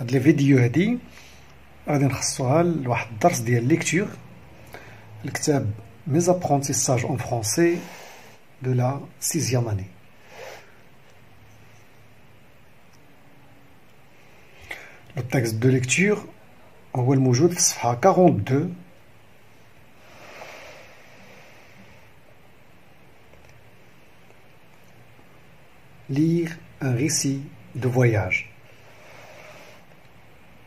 هاد لي فيديو هادي غادي نخصوها لواحد الدرس ديال ليكتور الكتاب ميز ابرونتيساج اون فرونسي دو لا سيزيام اني لو تكست دو ليكتور هو الموجود في الصفحة 42 Lire un récit de voyage.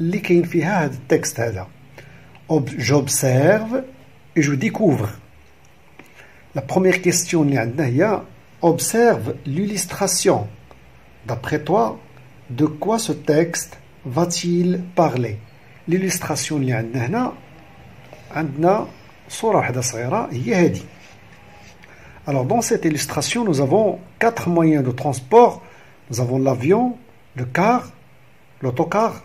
اللي كاين فيها هاد التكست هذا j'observe et je découvre la première question اللي عندنا هي observe l'illustration d'après toi de quoi ce texte va-t-il parler l'illustration اللي عندنا هنا عندنا صورة واحدة صغيرة هي هذه Alors dans cette illustration, nous avons quatre moyens de transport. Nous avons l'avion, le car, l'autocar,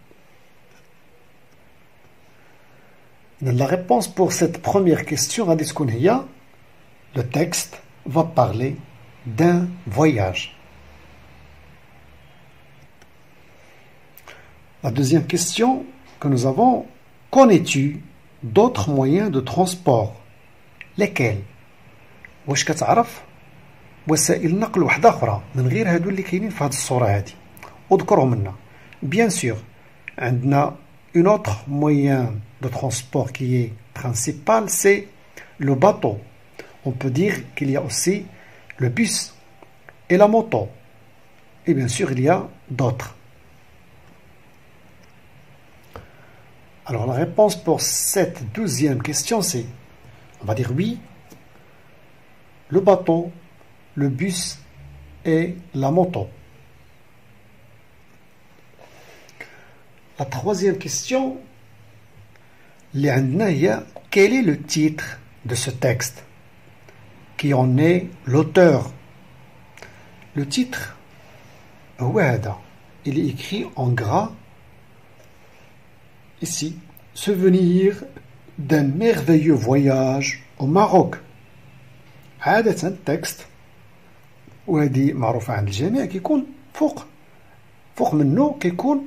La réponse pour cette première question, le texte va parler d'un voyage. La deuxième question que nous avons, connais-tu d'autres moyens de transport Lesquels وسائل نقل واحدة أخرى من غير هادو اللي كاينين في هاد الصورة هادي اذكرهم لنا بيان سور عندنا une autre moyen de transport qui est principal c'est le bateau. On peut dire qu'il y a aussi le bus et la moto. Et bien sûr il y a d'autres. Alors la réponse pour cette douzième question c'est on va dire oui le bateau le bus et la moto. La troisième question, quel est le titre de ce texte Qui en est l'auteur Le titre, il est écrit en gras ici. Souvenir d'un merveilleux voyage au Maroc. un texte وهذه معروفة عند الجميع كيكون فوق فوق منه كيكون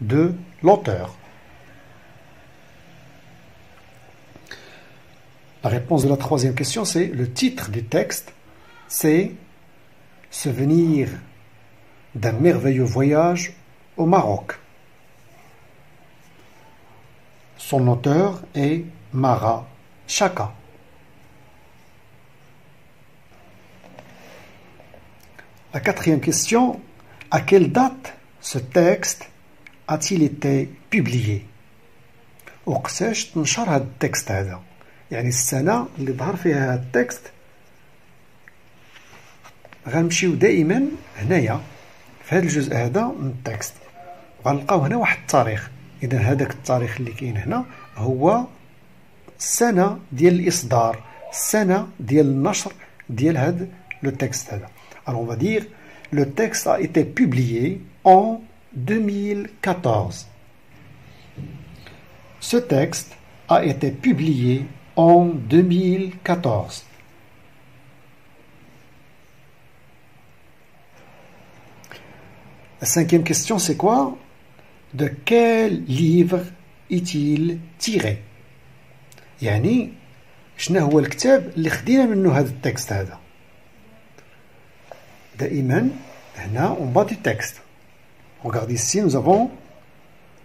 de l'auteur. La réponse de la troisième question, c'est le titre du texte, c'est Souvenir d'un merveilleux voyage au Maroc. Son auteur est Mara Chaka. La quatrième question, à quelle date ce texte a-t-il été publié. وقتاش تنشر هذا التكست هذا يعني السنة اللي ظهر فيها هذا التكست غنمشيو دائما هنايا في هذا الجزء هذا من التكست غنلقاو هنا واحد التاريخ اذا هذاك التاريخ اللي كاين هنا هو السنة ديال الإصدار السنة ديال النشر ديال هذا لو تكست هذا Alors on va dire, le texte a été publié 2014. Ce texte a été publié en 2014 La cinquième question, c'est quoi De quel livre est-il tiré يعني شنو هو الكتاب اللي خدينا منه هذا التكست هذا دائما هنا on bas du texte regardez ici nous avons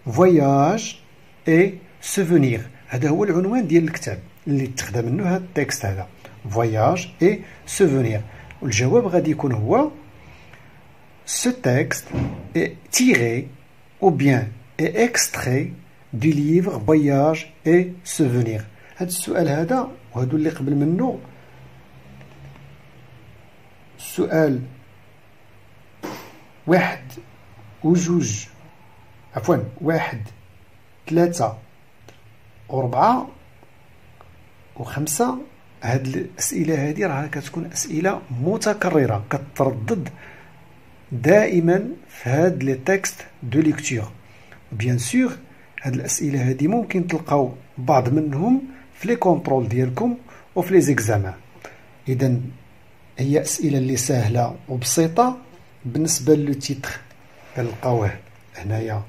voyage et souvenir هذا هو العنوان ديال الكتاب اللي تخدم منه هذا التكست هذا voyage et souvenir والجواب غادي يكون هو Ce texte est tiré ou bien est extrait du livre Voyage et Souvenirs. هذا السؤال هذا وهذو اللي قبل منه سؤال واحد وجوج عفوا واحد ثلاثة وربعة وخمسة. هاد الأسئلة هذه راها كتكون أسئلة متكررة كتردد دائما في هاد لي تكست دو ليكتور. بيان سور هاد الأسئلة هادي ممكن تلقاو بعض منهم في لي كونترول ديالكم وفي لي زيكزامان. اذا هي أسئلة اللي سهلة وبسيطة بالنسبة لو تيتر. كنلقاوه هنايا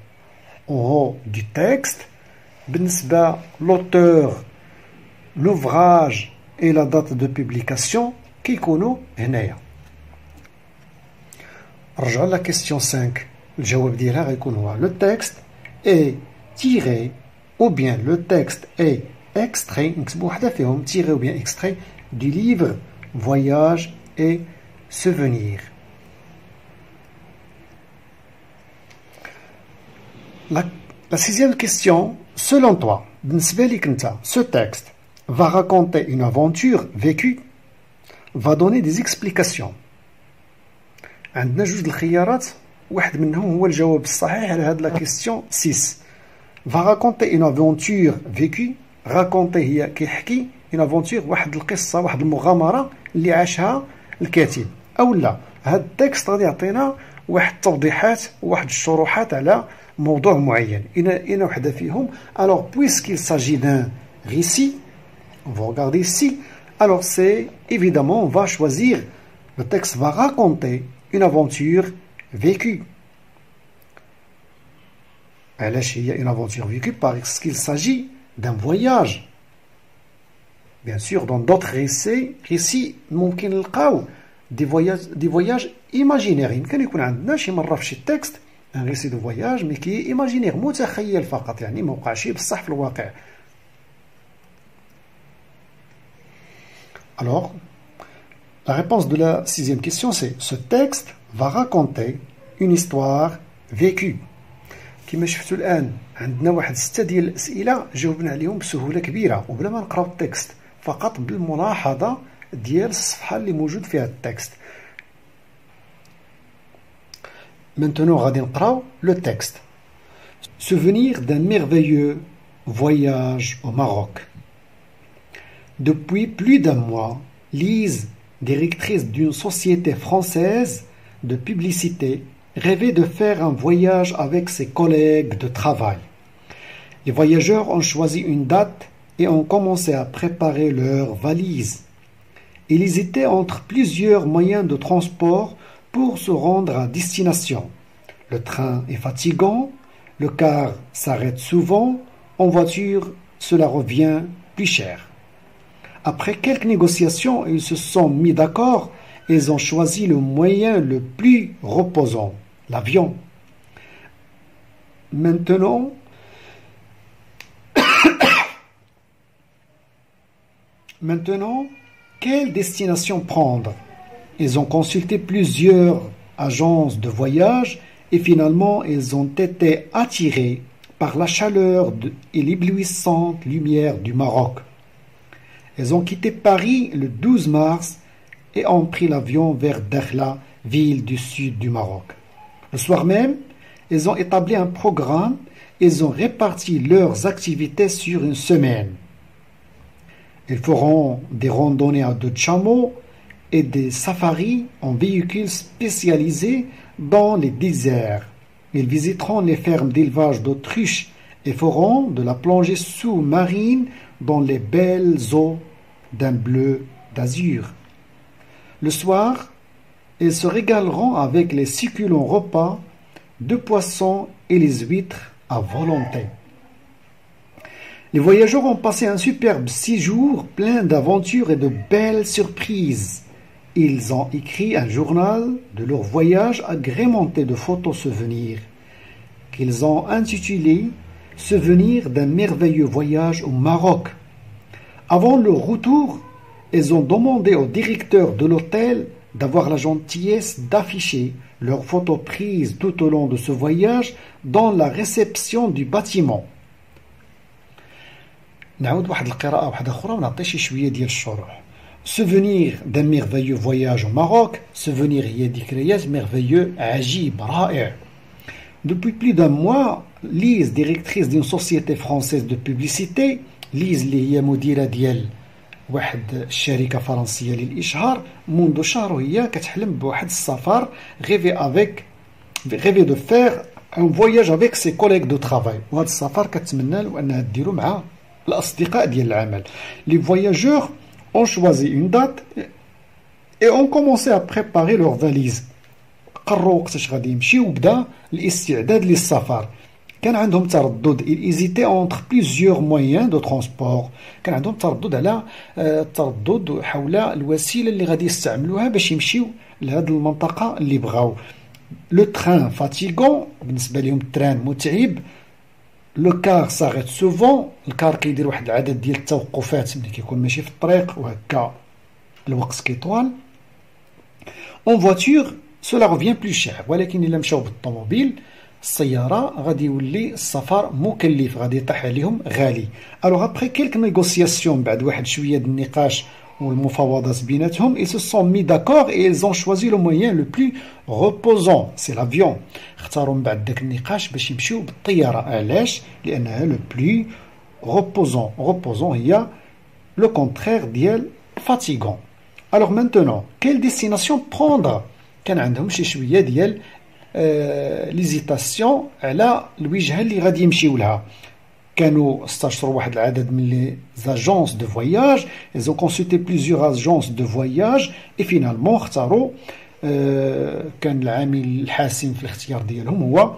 اون هو دو تكست بالنسبه لوتور لوفراج اي لا دات دو بوبليكاسيون كيكونوا هنايا رجعوا la question 5 الجواب ديالها غيكون هو le texte est tiré ou bien le texte est extrait نكتبوا وحده فيهم tiré ou bien extrait du livre voyage et souvenir La, sixième question selon toi ce texte va raconter une aventure vécue va donner des explications. عندنا جوج الخيارات واحد منهم هو الجواب الصحيح على هاد لا كيستيون 6 فا راكونتي اون افونتور فيكي راكونتي هي كيحكي اون افونتور واحد القصة واحد المغامرة اللي عاشها الكاتب. أو لا هاد التكست غادي يعطينا واحد التوضيحات وواحد الشروحات على موضوع معين اين اين وحده فيهم الوغ بويسكيل ساجي دان récit on va regarder ici alors c'est évidemment on va choisir le texte va raconter une aventure vécue. Elle est une aventure vécue parce qu'il s'agit d'un voyage. Bien sûr, dans d'autres récits, récits ممكن des voyages, des voyages imaginaires. يمكن يكون عندنا شي مرة في شي texte récit de voyage mais qui est imaginaire متخيل فقط يعني ما وقعش بصح في الواقع. Alors, la réponse de la sixième question, c'est ce texte va raconter une histoire vécue. كما شفتوا الان عندنا واحد ستة ديال الاسئله جاوبنا عليهم بسهوله كبيره وبلا ما نقراو التكست فقط بالملاحظه ديال الصفحه اللي موجود فيها التكست Maintenant غادي نقراو لو تكست Souvenir d'un merveilleux voyage au Maroc. Depuis plus d'un mois, Lise directrice d'une société française de publicité, rêvait de faire un voyage avec ses collègues de travail. Les voyageurs ont choisi une date et ont commencé à préparer leurs valises. Ils hésitaient entre plusieurs moyens de transport pour se rendre à destination. Le train est fatigant, le car s'arrête souvent, en voiture cela revient plus cher. Après quelques négociations, ils se sont mis d'accord et ils ont choisi le moyen le plus reposant, l'avion. Maintenant, Maintenant, quelle destination prendre? Ils ont consulté plusieurs agences de voyage et finalement ils ont été attirés par la chaleur et l'éblouissante lumière du Maroc. Elles ont quitté Paris le 12 mars et ont pris l'avion vers Dakhla, ville du sud du Maroc. Le soir même, ils ont établi un programme, ils ont réparti leurs activités sur une semaine. Ils feront des randonnées à deux chameaux et des safaris en véhicules spécialisés dans les déserts. Ils visiteront les fermes d'élevage d'autruches et feront de la plongée sous-marine dans les belles eaux d'un bleu d'azur. Le soir, ils se régaleront avec les succulents repas de poissons et les huîtres à volonté. Les voyageurs ont passé un superbe six jours plein d'aventures et de belles surprises. Ils ont écrit un journal de leur voyage agrémenté de photos souvenirs qu'ils ont intitulé Souvenir d'un merveilleux voyage au Maroc. Avant leur retour, ils ont demandé au directeur de l'hôtel d'avoir la gentillesse d'afficher leurs photos prises tout au long de ce voyage dans la réception du bâtiment. نعود واحد القراءة واحدة أخرى ونعطي شي شوية ديال الشروح. Souvenir d'un merveilleux voyage au Maroc, souvenir هي ذكريات merveilleux عجيب رائع. Depuis plus d'un mois, Lise, directrice d'une société française de publicité, Lise اللي هي مديرة ديال واحد الشركة فرنسية للإشهار منذ شهر وهي كتحلم بواحد السفر غيفي افيك غيفي دو فيغ ان فواياج افيك سي كوليغ دو ترافاي وهذا السفر كتمنى له انها ديرو مع الاصدقاء ديال العمل لي فواياجور اون شوازي اون دات اي اون كومونسي ا بريباري لور فاليز قرروا وقتاش غادي يمشيو وبدا الاستعداد للسفر كان عندهم تردد ايزيتي اونتر بليزيور مويان دو ترونسبور كان عندهم تردد على التردد حول الوسيله اللي غادي يستعملوها باش يمشيو لهذه المنطقه اللي بغاو لو تران فاتيغون بالنسبه لهم التران متعب لو كار ساغيت سوفون الكار كيدير واحد العدد ديال التوقفات ملي كيكون ماشي في الطريق وهكا الوقت كيطوال. اون فواتور سولا روفيان بلو شير ولكن إلا مشاو بالطوموبيل السيارة غادي يولي السفر مكلف غادي يطيح عليهم غالي. الوغ ابخي كيلك نيغوسياسيون بعد واحد شوية النقاش والمفاوضات بيناتهم ils se sont mis d'accord et ils ont choisi le moyen le plus reposant, c'est l'avion. le plus reposant. Reposant, il y a le contraire d'IEL fatigant. Alors maintenant, quelle destination prendre? Euh, l'hésitation, elle a le ديال ليزيتاسيون على الوجهه اللي غادي يمشيو لها كانوا استشروا واحد العدد من لي زاجونس دو فواياج ايزو كونسلتي بليزيور اجونس دو فواياج اي فينالمون اختاروا كان العامل الحاسم في الاختيار ديالهم هو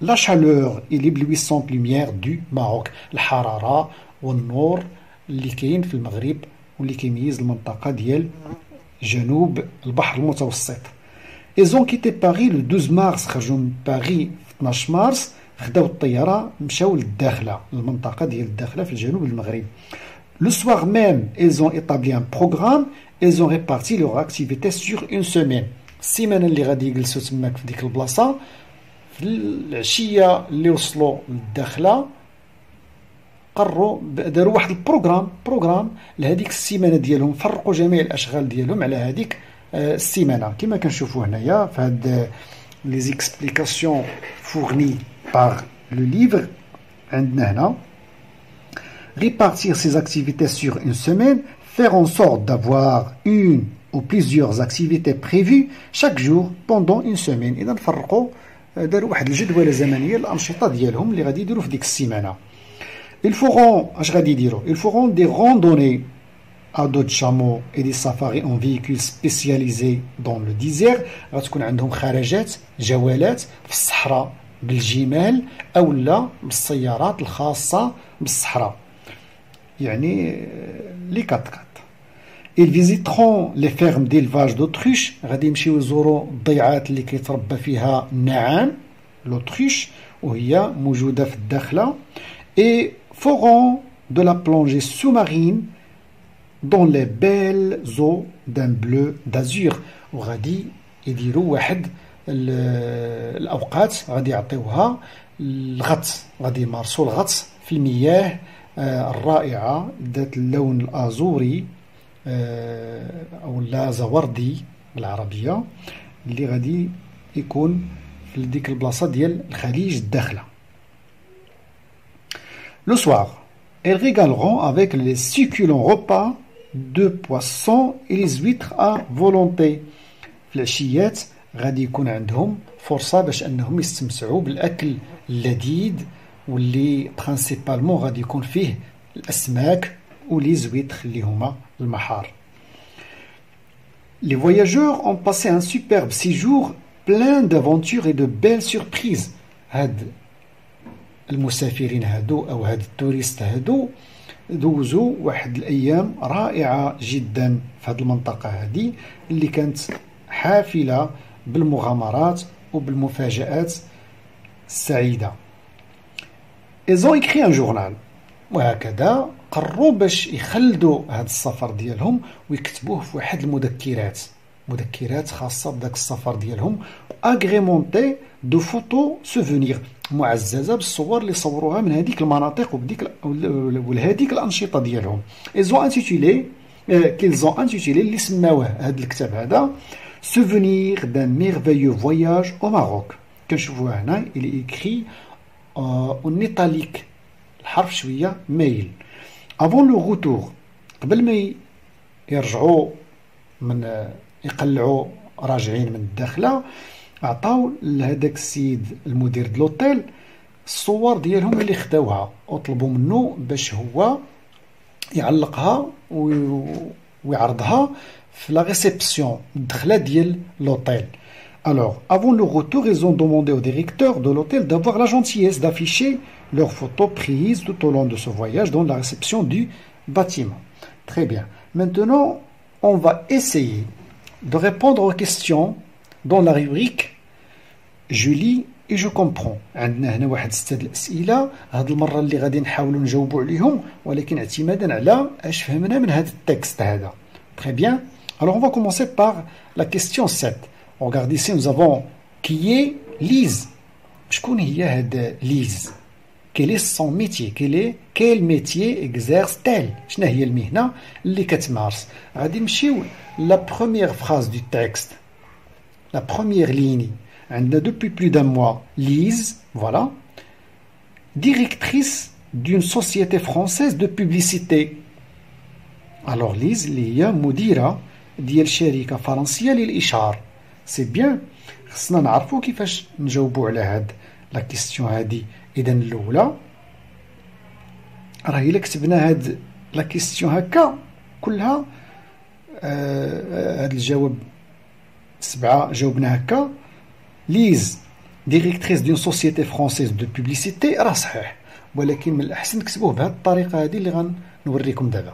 لا شالور اللي بلويسون لوميير دو ماروك الحراره والنور اللي كاين في المغرب واللي كيميز المنطقه ديال جنوب البحر المتوسط Ils ont quitté Paris le 12 mars خرجوا من باري 12 مارس خداو الطيارة مشاو للداخلة المنطقة ديال الداخلة في الجنوب المغرب. Le soir même, ils ont établi un programme, ils ont réparti leur activité sur. السيمانة اللي غادي يجلسوا تماك في ديك البلاصة في العشية اللي وصلوا للداخلة قرروا داروا واحد البروغرام بروغرام لهذيك السيمانة ديالهم فرقوا جميع الأشغال ديالهم على هذيك السيمانه كما كنشوفوا هنايا في هاد لي زيكسبليكاسيون فورني باغ لو ليفر عندنا هنا répartir ses activités sur une semaine, faire en sorte d'avoir une ou plusieurs activités prévues chaque jour pendant une semaine. إذا فرقوا داروا واحد الجدولة زمنية للأنشطة ديالهم اللي غادي يديروا في ديك السيمانة. Ils feront اش غادي يديروا؟ Ils feront des randonnées à dos de chameau et des safaris en véhicules spécialisés dans le désert غتكون عندهم خرجات جولات في الصحراء بالجمال أو لا بالسيارات الخاصة بالصحراء. يعني لي كات كات ils visiteront les fermes d'élevage d'autruche. غادي يمشيو يزوروا الضيعات اللي كيتربى فيها النعام لوتريش وهي موجودة في الداخلة. Et feront de la plongée sous-marine dans les belles eaux d'un bleu d'azur. وغادي يديروا واحد الأوقات غادي يعطيوها الغطس غادي يمارسوا الغطس في المياه الرائعة ذات اللون الأزوري أو زوردي بالعربية اللي غادي يكون في ديك البلاصة ديال الخليج الداخلة. لو سوار elles régaleront avec les succulents repas de poissons et les huîtres à volonté. في العشيات غادي يكون عندهم فرصة باش أنهم يستمتعوا بالأكل اللذيذ واللي برينسيبالمون غادي يكون فيه الأسماك ولي زويتر اللي هما المحار Les voyageurs ont passé un superbe séjour plein d'aventures et de belles surprises. هاد المسافرين هادو أو هاد التوريست هادو دوزوا واحد الأيام رائعة جدا في هاد المنطقة هادي اللي كانت حافلة بالمغامرات وبالمفاجآت Ils ont écrit un journal. وهكذا قرروا باش يخلدوا هذا السفر ديالهم ويكتبوه في واحد المذكرات. مذكرات خاصة بداك السفر ديالهم. اغريمونتي دو فوتو سوفونير معززة بالصور اللي صوروها من هذيك المناطق وبديك ولهذيك الأنشطة ديالهم. ايزون انتيتولي كيلزون انتيتولي اللي سماوه هذا الكتاب هذا. سوفونير دان ميرفيو فواياج أو ماروك كنشوفوه هنا الي ايكري اون ايطاليك الحرف شوية ميل افون لو غوتور قبل ما يرجعوا من يقلعوا راجعين من الداخلة عطاو لهذاك السيد المدير د لوطيل الصور ديالهم اللي خداوها. وطلبوا منه باش هو يعلقها ويعرضها في لا ريسبسيون الدخله ديال لوطيل Alors, avant le retour, ils ont demandé au directeur de l'hôtel d'avoir la gentillesse d'afficher leurs photos prises tout au long de ce voyage dans la réception du bâtiment. Très bien. Maintenant, on va essayer de répondre aux questions dans la rubrique Je lis et je comprends. عندنا هنا واحد ستة الأسئلة هاد المرة اللي غادي نحاولوا نجاوبوا عليهم ولكن اعتمادا على اش فهمنا من هذا التكست هذا. Très bien. Alors on va commencer par la question 7. Regardez ici, nous avons qui est Lise. شكون هي هاد Lise Quel est son métier Quel est quel métier exerce-t-elle شنو هي المهنة اللي كتمارس غادي نمشيو la première phrase du texte la première ligne عندنا depuis plus d'un mois Lise voilà directrice d'une société française de publicité alors Lise اللي هي مديرة ديال شركة فرنسية للإشهار سي بيان خصنا نعرفو كيفاش نجاوبو على هاد لا كيستيون هادي. اذا الأولى راه إلا كتبنا هاد لا كيستيون هكا كلها آه هاد الجواب سبعة جاوبنا هكا. ليز ديريكتريس دون سوسيتي فرونسيز دو بوبليسيتي راه صحيح. ولكن من الأحسن نكتبوه بهاد الطريقة هادي اللي غنوريكم دابا.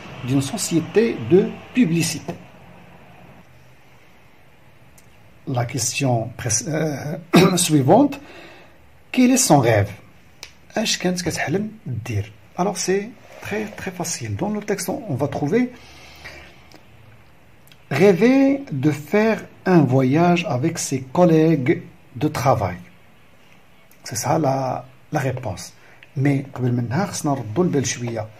d'une société de publicité. La question euh, suivante, quel est son rêve Alors c'est très très facile. Dans le texte, on va trouver rêver de faire un voyage avec ses collègues de travail. C'est ça la, la réponse. Mais قبل منها خصنا نردو البال شويه وغنلقاو في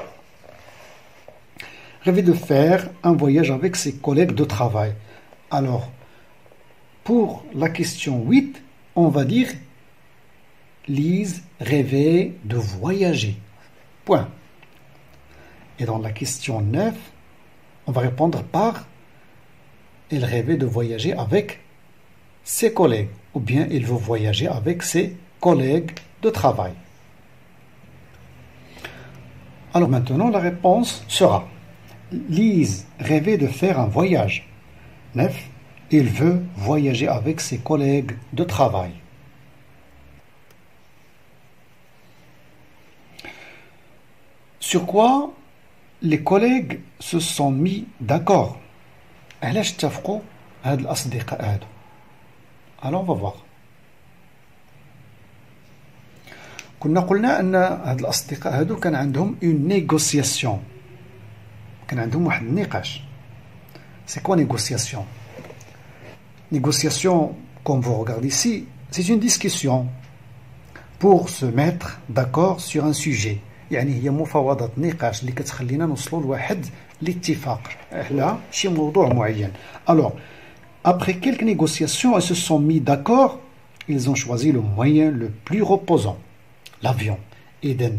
rêver de faire un voyage avec ses collègues de travail. Alors, pour la question 8, on va dire Lise rêver de voyager. Point. Et dans la question 9, on va répondre par Elle rêvait de voyager avec ses collègues. Ou bien il veut voyager avec ses collègues de travail. Alors maintenant, la réponse sera Lise rêvait de faire un voyage. 9. Il veut voyager avec ses collègues de travail. Sur quoi les collègues se sont mis d'accord علاش اتفقوا هاد الأصدقاء هادو Alors on va voir كنا قلنا أن هاد الأصدقاء هادو كان عندهم une négociation كان عندهم واحد النقاش C'est quoi négociation Négociation, comme vous regardez ici, c'est une discussion pour se mettre d'accord sur un sujet. يعني هي مفاوضات نقاش اللي كتخلينا نوصلوا لواحد الاتفاق على شي موضوع معين. Alors, après quelques négociations, ils se sont mis d'accord, ils ont choisi le moyen le plus reposant, l'avion. Eden.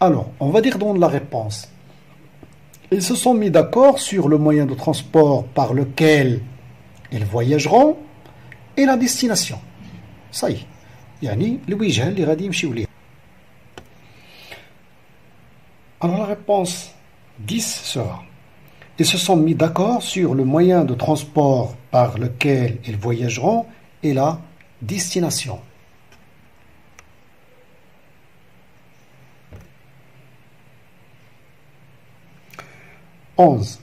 Alors, on va dire dans la réponse. Ils se sont mis d'accord sur le moyen de transport par lequel ils voyageront et la destination. Ça y est. يعني الوجهة اللي غادي يمشيو ليها. Alors la réponse 10 sera Ils se sont mis d'accord sur le moyen de transport par lequel ils voyageront et la destination. 11.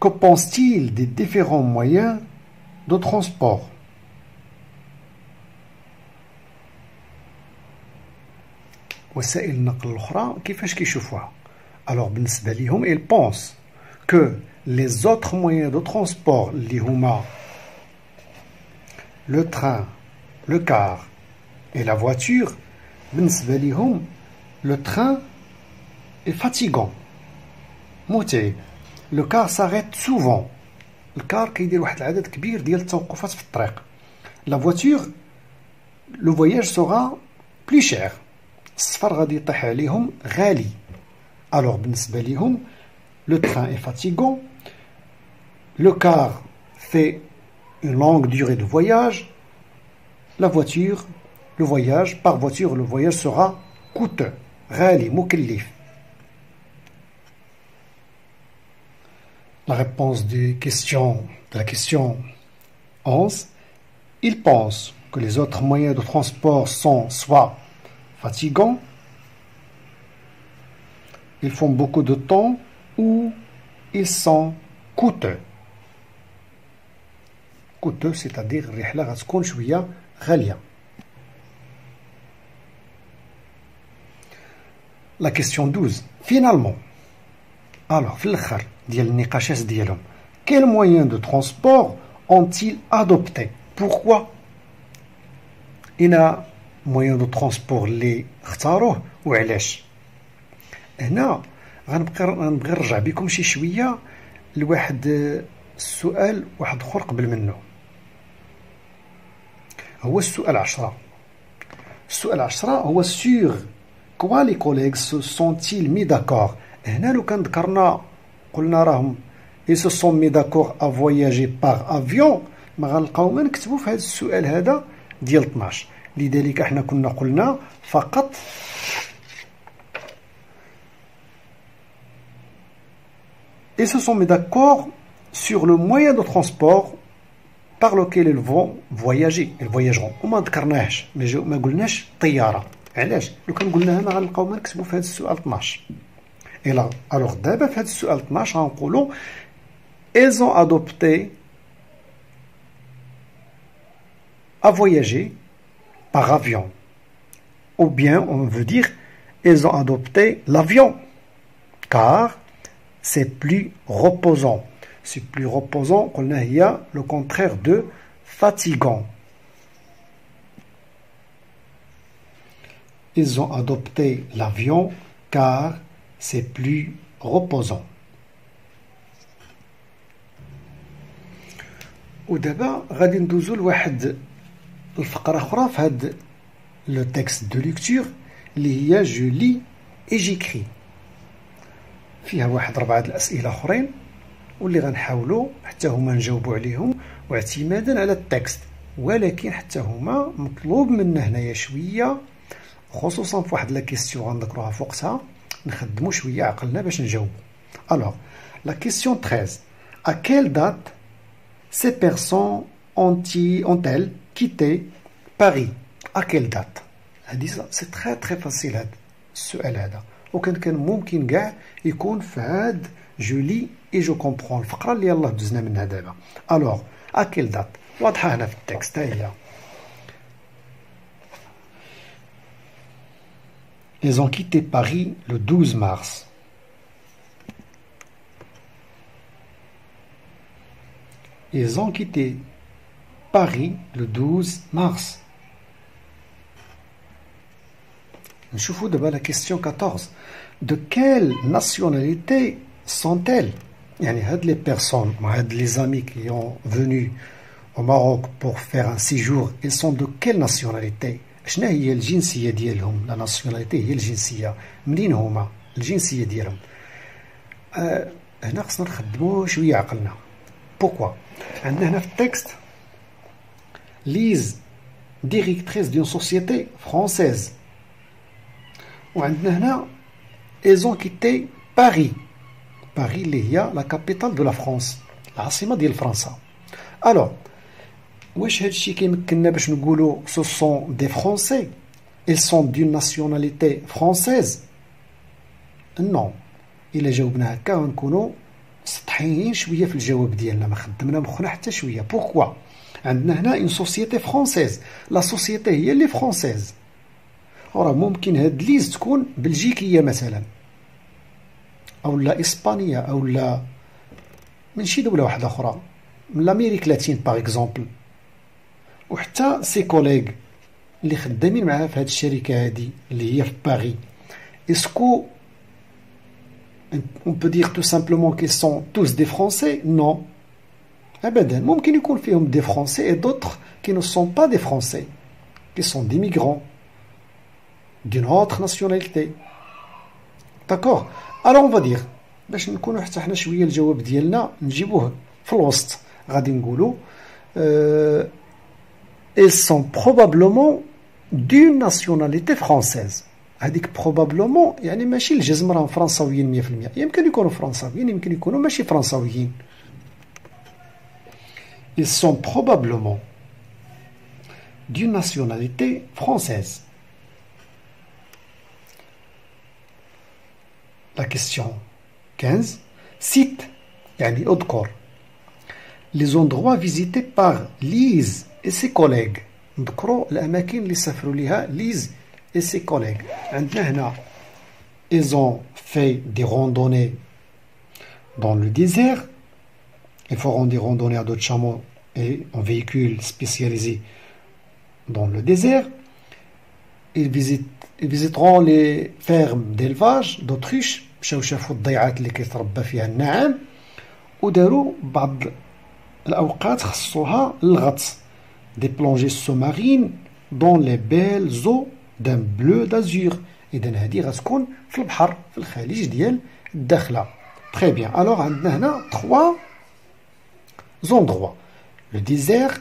Que pense-t-il des différents moyens de transport وسائل النقل الأخرى كيفاش كيشوفوها alors بالنسبة ليهم ils pensent que les autres moyens de transport اللي هما le train le car et la voiture بالنسبة ليهم le train est fatigant متعب لو كار ساغيت سوفون الكار كيدير واحد العدد كبير ديال التوقفات في الطريق لا فواتور لو فواياج سوغا بلي شير السفر غادي يطيح عليهم غالي الوغ بالنسبه ليهم لو تران اي فاتيغون لو كار في une longue durée de voyage la voiture le voyage par voiture le voyage sera coûteux غالي مكلف La réponse de, la question 11, il pense que les autres moyens de transport sont soit fatigants, ils font beaucoup de temps ou ils sont coûteux. Coûteux, c'est-à-dire La question 12. Finalement, alors, quels moyens de transport ont-ils adopté Pourquoi Il y a moyens de transport اللي اختاروه وعلاش هنا غنبقى غنبغي نرجع بكم شي شويه لواحد السؤال واحد اخر قبل منه هو السؤال عشرة السؤال عشرة هو سور كوا لي كوليغ سو سونتيل مي داكور هنا لو كان ذكرنا قلنا راهم. Ils se sont mis d'accord à voyager par avion. ما غنلقاو ما نكتبوا في هذا السؤال هذا ديال 12 لذلك إحنا كنا قلنا فقط ils se sont mis d'accord sur le moyen de transport par lequel ils vont voyager. Ils voyageront. وما ذكرناهش ما قلناش طياره علاش لو كان قلنا هنا غنلقاو ما نكتبوا في هذا السؤال 12 Alors colon, elles ont adopté à voyager par avion. Ou bien, on veut dire, elles ont adopté l'avion, car c'est plus reposant. C'est plus reposant qu'on a le contraire de fatigant. Ils ont adopté l'avion car c'est plus reposant. ودابا غادي ندوزو لواحد الفقرة أخرى في هاد لو تكست دو ليكتور اللي هي جو لي j'écris. فيها واحد ربعة الأسئلة أخرين واللي غنحاولوا حتى هما نجاوبوا عليهم واعتمادا على التكست ولكن حتى هما مطلوب منا هنايا شوية خصوصا في واحد لا كيسيون غنذكروها في وقتها نخدموا شويه عقلنا باش نجاوبوا الوغ لا كيسيون 13 à quelle date ces personnes ont-elles quitté Paris à quelle date هادي سي تري تري فاسيل هاد السؤال هذا وكان كان ممكن كاع يكون في هاد جولي اي جو كومبرون الفقره اللي يلاه دزنا منها دابا الوغ ا كيل دات واضحه هنا في التكست ها هي Ils ont quitté Paris le douze mars. Ils ont quitté Paris le douze mars. Je vous demande la question 14. De quelle nationalité sont-elles? Les personnes, les amis qui sont venus au Maroc pour faire un séjour, ils sont de quelle nationalité? شنو هي الجنسية ديالهم لا ناسيوناليتي هي الجنسية منين هما الجنسية ديالهم آه هنا خصنا نخدمو شوية عقلنا بوكوا عندنا هنا في التكست ليز ديريكتريس دون سوسيتي فرونسيز وعندنا هنا ايزون كيتي باري باري اللي هي لا كابيتال دو لا فرانس العاصمة ديال فرنسا الوغ واش هادشي كيمكننا باش نقولوا سو سون دي فرونسي ils sont d'une nationalité française. نو الا جاوبنا هكا غنكونوا سطحيين شوية في الجواب ديالنا ما خدمنا مخنا حتى شوية بوركوا عندنا هنا اون سوسيتي فرونسيز لا سوسيتي هي اللي فرونسيز راه ممكن هاد ليز تكون بلجيكيه مثلا أو لا اسبانيه أو لا من شي دوله واحدة أخرى من لامريك لاتين باغ اكزومبل وحتى سي كوليغ اللي خدامين معاه في هاد الشركه هادي اللي هي في باغي اسكو on peut dire tout simplement qu'ils sont tous des Français Non. أبدا ممكن يكون فيهم des Français et d'autres qui ne sont pas des Français qui sont des migrants d'une autre nationalité d'accord alors on va dire باش نكونوا حتى حنا شويه الجواب ديالنا نجيبوه في الوسط غادي نقولوا euh, ils sont probablement d'une nationalité française هذيك بروبابلومون يعني ماشي الجزم راهم فرنساويين 100% يمكن يكونوا فرنساويين يمكن يكونوا ماشي فرنساويين ils sont probablement d'une nationalité française la question 15 cite يعني اذكر les endroits visités par Lise et ses collègues نذكروا الاماكن اللي سافروا ليها ليز et ses collègues. Maintenant, ils ont fait des randonnées dans le désert. Ils feront des randonnées à d'autres chameaux et en véhicule spécialisé dans le désert. Ils, visitent, ils visiteront les fermes d'élevage d'autruche مشاو شافوا الضيعات اللي كيتربى فيها النعام وداروا بعض الاوقات خصوها للغطس des plongées sous-marines dans les belles eaux d'un bleu d'azur. Et d'un hadir à ce qu'on fait. Très bien. Alors, on a trois endroits. Le désert,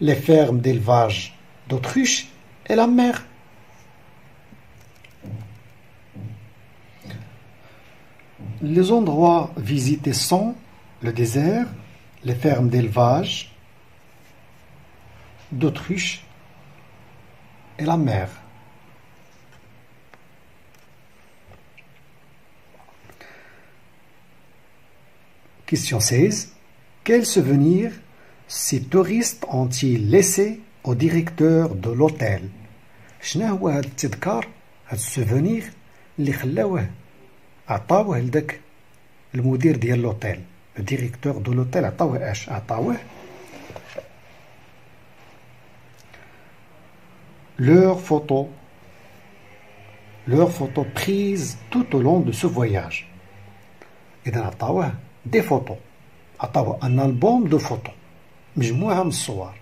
les fermes d'élevage d'autruche et la mer. Les endroits visités sont le désert, les fermes d'élevage d'autruche et la mer. Question 16. Quel souvenir ces touristes ont-ils laissé au directeur de l'hôtel شنو هو هذا التذكار هذا السوفونير اللي خلاوه عطاوه لذاك المدير ديال لوطيل لو ديريكتور دو لوطيل عطاوه اش عطاوه leurs photos, leurs photos photo prise tout au long de ce voyage. Et dans la des photos. Un album de photos. Mais moi, je.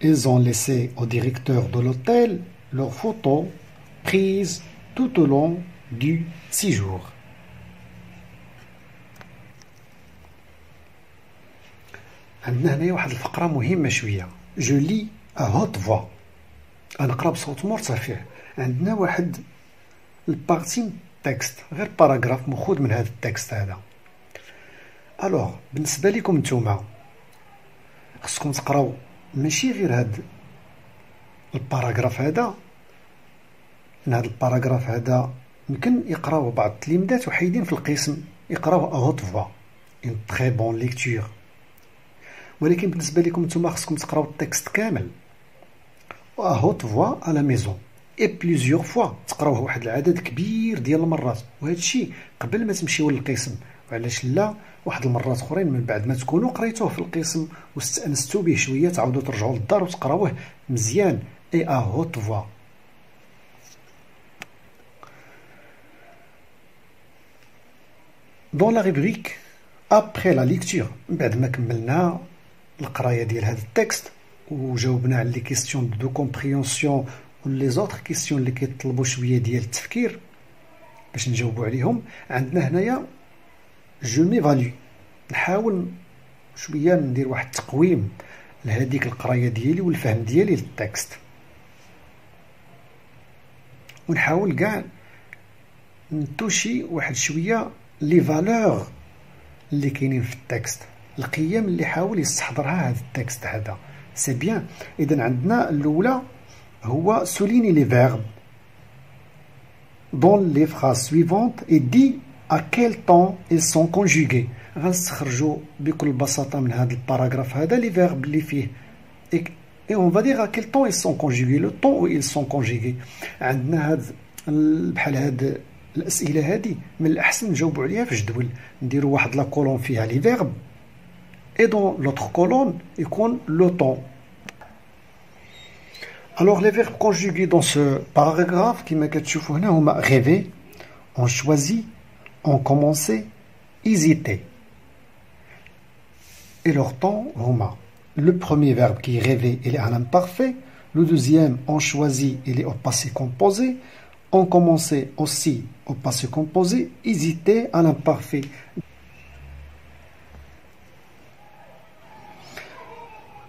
Ils ont laissé au directeur de l'hôtel leurs photos prises tout au long du séjour. عندنا هنايا واحد الفقرة مهمة شوية. جو لي هوت فوا غنقرا بصوت مرتفع. عندنا واحد البارتي تكست غير باراغراف مخود من هذا التكست هذا. الوغ بالنسبة لكم نتوما خصكم تقراو ماشي غير هاد الباراغراف هذا. لأن هاد الباراغراف هذا يمكن يقراوه بعض التلاميذات وحيدين في القسم يقراوه هوت فوا اون تري بون ليكتور ولكن بالنسبة لكم نتوما خصكم تقراو التكست كامل. هوت فوا ا ميزون اي بليزيور فوا تقراوه واحد العدد كبير ديال المرات. وهذا الشيء قبل ما تمشيو للقسم. وعلاش لا؟ واحد المرات أخرين من بعد ما تكونوا قريتوه في القسم واستانستوا به شوية تعاودوا ترجعوا للدار وتقراوه مزيان. اي ا هوت فوا دون لا ريبريك ابخي لا ليكتور بعد ما كملنا القرايه ديال هذا التكست وجاوبنا على لي كيستيون دو كومبريونسيون ولي زوتر كيستيون اللي كيطلبوا شوية ديال التفكير باش نجاوبوا عليهم. عندنا هنايا جو ميفالي نحاول شوية ندير واحد التقويم لهذيك القراية ديالي والفهم ديالي للتكست. ونحاول كاع نتوشي واحد شوية لي فالور اللي كاينين في التكست. القيم اللي حاول يستحضرها هذا التكست هذا. سي بيان اذا عندنا الأولى هو سوليني لي فيرب دون لي فراز سويفونت اي دي ا كيل طون ils سون كونجوغي غنستخرجوا بكل بساطة من هذا الباراغراف هذا لي فيرب اللي فيه. اي اون فا دير ا كيل طون ils سون كونجوغي لو طون و ils سون كونجوغي عندنا هاد بحال هاد الأسئلة هذه من الأحسن نجاوبوا عليها في جدول. نديروا واحد لا كولون فيها لي فيرب et dans l'autre colonne, il compte le temps. Alors les verbes conjugués dans ce paragraphe qui m'a on m'a rêvé, on choisi, on commencé, hésité. Et leur temps, on. Le premier verbe qui est rêvé, il est à l'imparfait. Le deuxième, on choisi, il est au passé composé. On commençait aussi au passé composé, hésité à l'imparfait.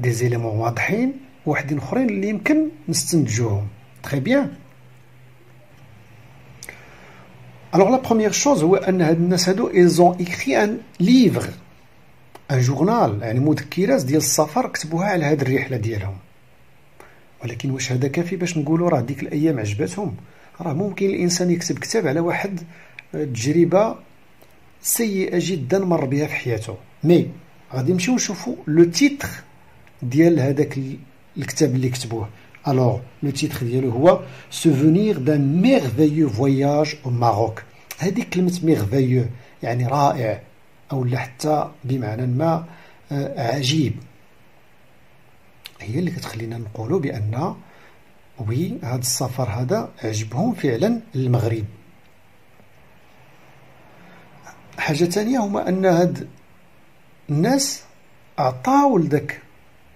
دي زيليمون واضحين وحدين أخرين اللي يمكن نستنتجوهم. تري بيان الوغ لا بروميير شوز هو أن هاد الناس هادو ايزون ايكري ان ليفغ ان جورنال يعني مذكرات ديال السفر كتبوها على هاد الرحلة ديالهم. ولكن واش هذا كافي باش نقولوا راه ديك الأيام عجبتهم؟ راه ممكن الإنسان يكتب كتاب على واحد تجربة سيئة جدا مر بها في حياته. مي غادي نمشيو نشوفوا لو تيتر ديال هذاك الكتاب اللي كتبوه. الوغ لو تيتر ديالو هو سوفونير دان ميرفيو فواياج أو ماروك هذه كلمة ميرفيو يعني رائع أو حتى بمعنى ما آه، عجيب. هي اللي كتخلينا نقولوا بأن وي هذا السفر هذا عجبهم فعلا المغرب حاجة ثانية هما أن هاد الناس عطاو لذاك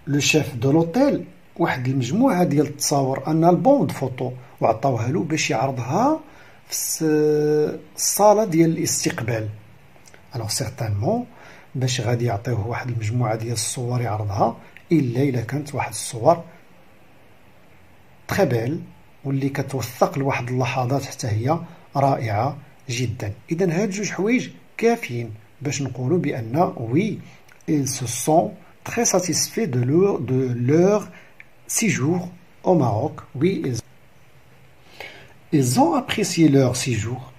لو شيف دو لوتيل واحد المجموعة ديال التصاور أن البوم فوتو وعطاوها له باش يعرضها في الصالة ديال الاستقبال. الوغ سيغتانمون باش غادي يعطيوه واحد المجموعة ديال الصور يعرضها إلا إلا كانت واحد الصور تري بيل واللي كتوثق لواحد اللحظات حتى هي رائعة جدا. اذا هاد جوج حوايج كافيين باش نقولوا بأن وي ils se sont très satisfaits de leur, séjour au Maroc. Oui, ils, ils ont apprécié leur séjour.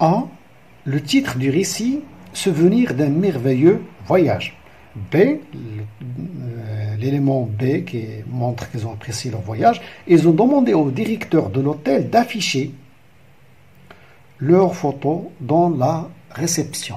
1. Le titre du récit, Souvenir d'un merveilleux voyage. B, euh, l'élément B qui montre qu'ils ont apprécié leur voyage, ils ont demandé au directeur de l'hôtel d'afficher leurs photos dans la réception.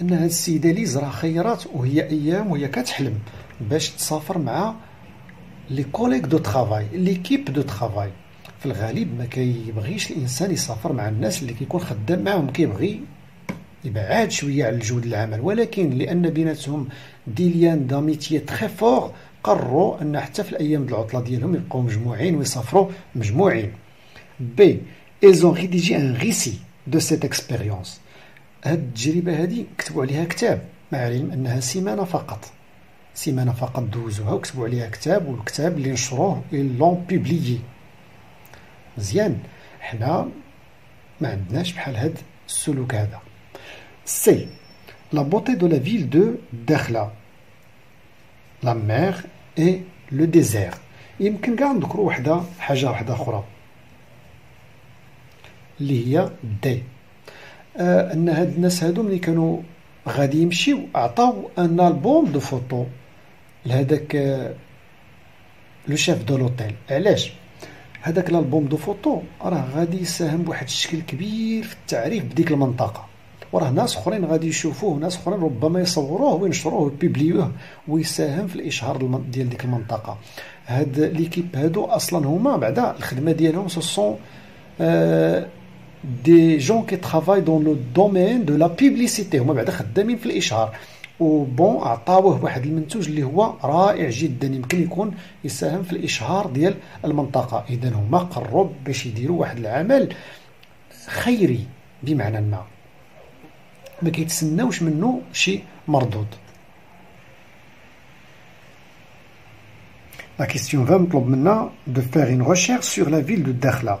أن هاد السيدة اللي زرا خيرات وهي أيام وهي كتحلم باش تسافر مع لي كوليغ دو ترافاي ليكيب دو ترافاي. في الغالب ما كيبغيش الإنسان يسافر مع الناس اللي كيكون خدام معاهم كيبغي يبعد شوية على الجود العمل. ولكن لأن بيناتهم دي ليان داميتي تري فور قرروا أن حتى في الأيام العطلة ديالهم يبقاو مجموعين ويسافروا مجموعين. بي ils ont un récit de cette expérience. هاد التجربة هادي كتبوا عليها كتاب مع العلم أنها سيمانة فقط. سيمانة فقط دوزوها وكتبوا عليها كتاب والكتاب اللي نشروه لون بوبليي مزيان. حنا ما عندناش بحال هاد السلوك هذا. سي لا بوتي دو لا فيل دو داخله لا مير اي لو ديزير يمكن كاع نذكروا وحدة حاجة وحدة أخرى. اللي هي دي أن هاد الناس هادو ملي كانوا غادي يمشيو عطاو أن ألبوم دو فوتو لهداك آه لو شيف دو لوتيل. علاش؟ هذاك الألبوم دو فوتو راه غادي يساهم بواحد الشكل كبير في التعريف بديك المنطقة. وراه ناس أخرين غادي يشوفوه ناس أخرين ربما يصوروه وينشروه ويبيبليوه ويساهم في الإشهار ديال ديك المنطقة. هاد ليكيب هادو أصلا هما بعدا الخدمة ديالهم سو سون آه دي جون كي ترافاي دون لو دومين دو لا بيبليسيتي هما بعدا خدامين في الاشهار وبون عطاوه واحد المنتوج اللي هو رائع جدا يمكن يكون يساهم في الاشهار ديال المنطقة اذا هما قرروا باش يديروا واحد العمل خيري بمعنى ما ما كيتسناوش منه شي مردود La question 20 مطلوب منا de faire une recherche sur la ville de Dakhla.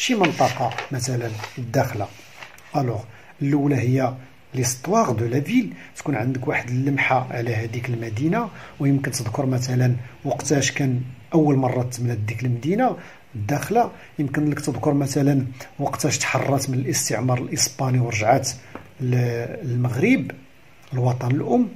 شي منطقة مثلا الداخلة. ألوغ الأولى هي ليستواغ دو لا فيل. تكون عندك واحد اللمحة على هذيك المدينة ويمكن تذكر مثلا وقتاش كان أول مرة تملات ديك المدينة الداخلة. يمكن لك تذكر مثلا وقتاش تحررت من الاستعمار الإسباني ورجعت للمغرب الوطن الأم.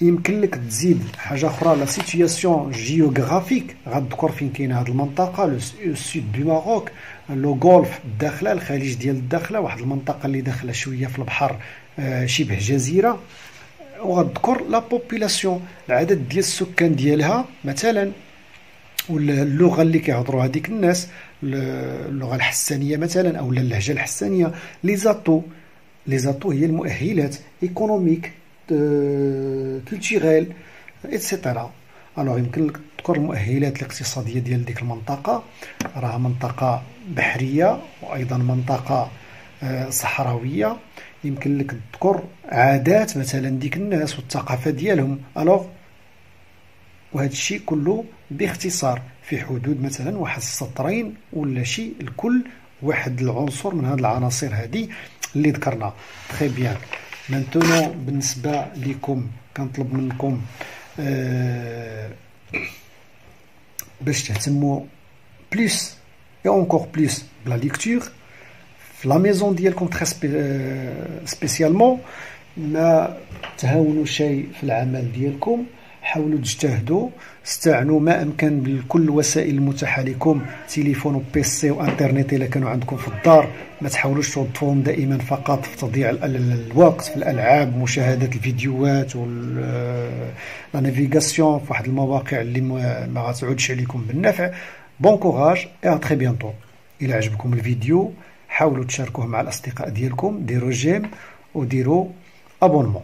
يمكن لك تزيد حاجة أخرى. لا سيتوياسيون جيوغرافيك غتذكر فين كاينة هذه المنطقة لو سود دو ماروك لو غولف الداخله الخليج ديال الداخله واحد المنطقة اللي داخلة شوية في البحر شبه جزيرة. وغتذكر لا بوبولاسيون العدد ديال السكان ديالها مثلا ولا اللغة اللي كيهضروا هذيك الناس اللغة الحسانية مثلا أو اللهجة الحسانية لي زاتو لي زاتو هي المؤهلات ايكونوميك كولتوريل ايتترا الوغ يمكن لك تذكر المؤهلات الاقتصادية ديال ديك المنطقة. راها منطقة بحرية وأيضا منطقة صحراوية. يمكن لك تذكر عادات مثلا ديك الناس والثقافة ديالهم. الوغ وهذا الشيء كله باختصار في حدود مثلا واحد السطرين ولا شيء لكل واحد العنصر من هذه العناصر هذه اللي ذكرنا. تري بيان مانتونو بالنسبة لكم كنطلب منكم آه باش تهتموا بليس اي اونكور بليس بلا ليكتور في لا ميزون ديالكم تري سبيسيالمون ما تهاونوا شيء في العمل ديالكم. حاولوا تجتهدوا استعنوا ما أمكن بكل الوسائل المتاحه لكم تليفون وبيسي وانترنت إلا كانوا عندكم في الدار. ما تحاولوش توظفوهم دائما فقط في تضييع الوقت في الألعاب مشاهدة الفيديوهات لا نافيغاسيون في واحد المواقع اللي ما غتعودش عليكم بالنفع. بون كوراج اي تري بيانتو إلى عجبكم الفيديو حاولوا تشاركوه مع الأصدقاء ديالكم ديروا جيم وديروا ابونمون